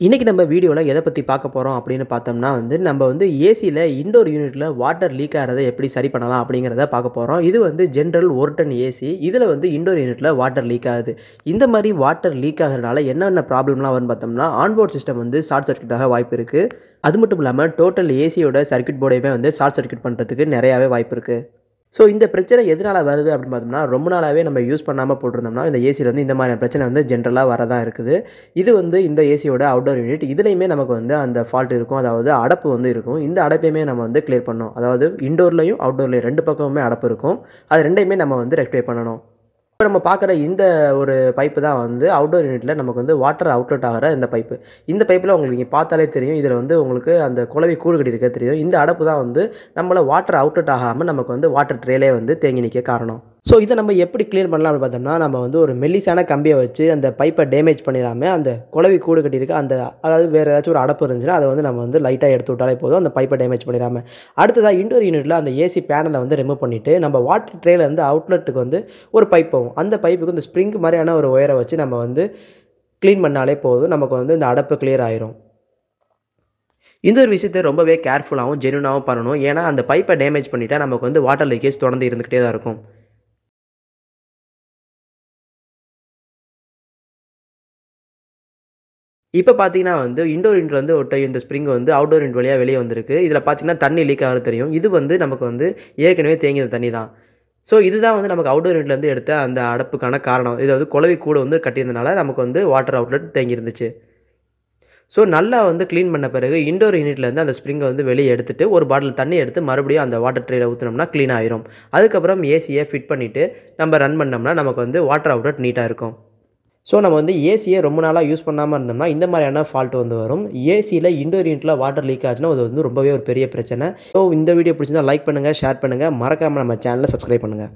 இன்றைக்கி நம்ம வீடியோவில் எதை பற்றி பார்க்க போகிறோம் அப்படின்னு பார்த்தோம்னா வந்து நம்ம வந்து ஏசியில் இண்டோர் யூனிட்டில் வாட்டர் லீக் ஆகிறத எப்படி சரி பண்ணலாம் அப்படிங்கிறத பார்க்க போகிறோம் இது வந்து ஜென்ரல் ஒர்டன் ஏசி இதில் வந்து இண்டோர் யூனிட்டில் வாட்டர் லீக் ஆகுது. இந்த மாதிரி வாட்டர் லீக் ஆகிறதுனால என்னென்ன ப்ராப்ளம்லாம் வரும்னு பார்த்தோம்னா ஆன்போர்ட் சிஸ்டம் வந்து ஷார்ட் சர்க்யூட்டாக வாய்ப்பு இருக்குது அது மட்டும் இல்லாமல் டோட்டல் ஏசியோட சர்க்கியூட் போர்டையுமே வந்து ஷார்ட் சர்க்கியூட் பண்ணுறதுக்கு நிறையாவே வாய்ப்பு இருக்குது ஸோ இந்த பிரச்சனை எதனால் வருது அப்படின்னு பார்த்தோம்னா ரொம்ப நாளாகவே நம்ம யூஸ் பண்ணாமல் போட்டிருந்தோம்னா இந்த ஏசியில் வந்து இந்த மாதிரியான பிரச்சனை வந்து ஜென்ரலாக வரதான் இருக்குது. இது வந்து இந்த ஏசியோட அவுட்டோர் யூனிட் இதுலேயுமே நமக்கு வந்து அந்த ஃபால்ட் இருக்கும். அதாவது அடப்பு வந்து இருக்கும். இந்த அடப்பையுமே நம்ம வந்து கிளியர் பண்ணணும். அதாவது இண்டோர்லையும் அவுட்டோர்லையும் ரெண்டு பக்கமுமே அடப்பு இருக்கும். அது ரெண்டையுமே நம்ம வந்து ரெக்டிஃபை பண்ணணும். இப்போ நம்ம பார்க்குற இந்த ஒரு பைப்பு தான் வந்து அவுட்டோர் யூனிட்டில் நமக்கு வந்து வாட்டர் அவுட்லெட் ஆகிற இந்த பைப்பு இந்த பைப்பில் உங்களுக்கு நீங்கள் பார்த்தாலே தெரியும். இதில் வந்து உங்களுக்கு அந்த குழவி கூடு கட்டி இருக்க தெரியும். இந்த அடப்பு தான் வந்து நம்மளை வாட்டர் அவுட்லெட் ஆகாமல் நமக்கு வந்து வாட்டர் ட்ரேலே வந்து தேங்கி நிற்க காரணம். ஸோ இதை நம்ம எப்படி க்ளீன் பண்ணலாம் அப்படின்னு பார்த்தோம்னா நம்ம வந்து ஒரு மெல்லிசான கம்பியை வச்சு அந்த பைப்பை டேமேஜ் பண்ணிடாமல் அந்த குழவி கூடு கட்டியிருக்க அந்த அதாவது வேறு ஏதாச்சும் ஒரு அடப்பு இருந்துச்சுன்னா அதை வந்து நம்ம வந்து லைட்டாக எடுத்து விட்டாலே போதும் அந்த பைப்பை டேமேஜ் பண்ணிடாமல் அடுத்ததாக இண்டோர் யூனிட்டில் அந்த ஏசி பேனலை வந்து ரிமூவ் பண்ணிவிட்டு நம்ம வாட்டர் ட்ரேலேருந்து அவுட்லெட்டுக்கு வந்து ஒரு பைப் போகும். அந்த பைப்புக்கு இந்த ஸ்ப்ரிங் மாதிரியான ஒரு ஒயரை வச்சு நம்ம வந்து க்ளீன் பண்ணாலே போதும் நமக்கு வந்து இந்த அடப்பு கிளியர் ஆயிரும். இந்த ஒரு விஷயத்தை ரொம்பவே கேர்ஃபுல்லாகவும் ஜென்யூனாகவும் பண்ணணும். ஏன்னா அந்த பைப்பை டேமேஜ் பண்ணிட்டால் நமக்கு வந்து வாட்டர் லீக்கேஜ் தொடர்ந்து இருந்துக்கிட்டே தான் இருக்கும். இப்போ பார்த்தீங்கன்னா வந்து இண்டோர் யூனிட் வந்து ஒட்ட இந்த ஸ்ப்ரிங் வந்து அவுட்டோர் இன்ட் வழியாக வெளியே வந்திருக்கு. இதில் பார்த்தீங்கன்னா தண்ணி லீக் ஆகிறது தெரியும். இது வந்து நமக்கு வந்து ஏற்கனவே தேங்கிய தண்ணி தான். ஸோ இதுதான் வந்து நமக்கு அவுட்டோர் இன்ட்லேருந்து எடுத்த அந்த அடப்புக்கான காரணம். இது வந்து குழவி கூட வந்து கட்டியிருந்தனால நமக்கு வந்து வாட்டர் அவுட்லெட் தேங்கியிருந்துச்சு. ஸோ நல்லா வந்து க்ளீன் பண்ண பிறகு இண்டோர் யூனிட்லேருந்து அந்த ஸ்ப்ரிங்கை வந்து வெளியே எடுத்துகிட்டு ஒரு பாட்டில் தண்ணி எடுத்து மறுபடியும் அந்த வாட்டர் ட்ரேயில் ஊற்றினோம்னா க்ளீன் ஆயிரும். அதுக்கப்புறம் ஏசியை ஃபிட் பண்ணிவிட்டு நம்ம ரன் பண்ணோம்னா நமக்கு வந்து வாட்டர் அவுட்லெட் நீட்டாக இருக்கும். ஸோ நம்ம வந்து ஏசியை ரொம்ப நாளாக யூஸ் பண்ணாமல் இருந்தோம்னா இந்த மாதிரியான ஃபால்ட் வந்து வரும். ஏசியில் இண்டோர் யூனிட்டில் வாட்டர் லீக் ஆச்சுன்னா அது வந்து ரொம்பவே ஒரு பெரிய பிரச்சனை. ஸோ இந்த வீடியோ பிடிச்சிருந்தா லைக் பண்ணுங்கள் ஷேர் பண்ணுங்கள் மறக்காமல் நம்ம சேனலை சப்ஸ்கிரைப் பண்ணுங்கள்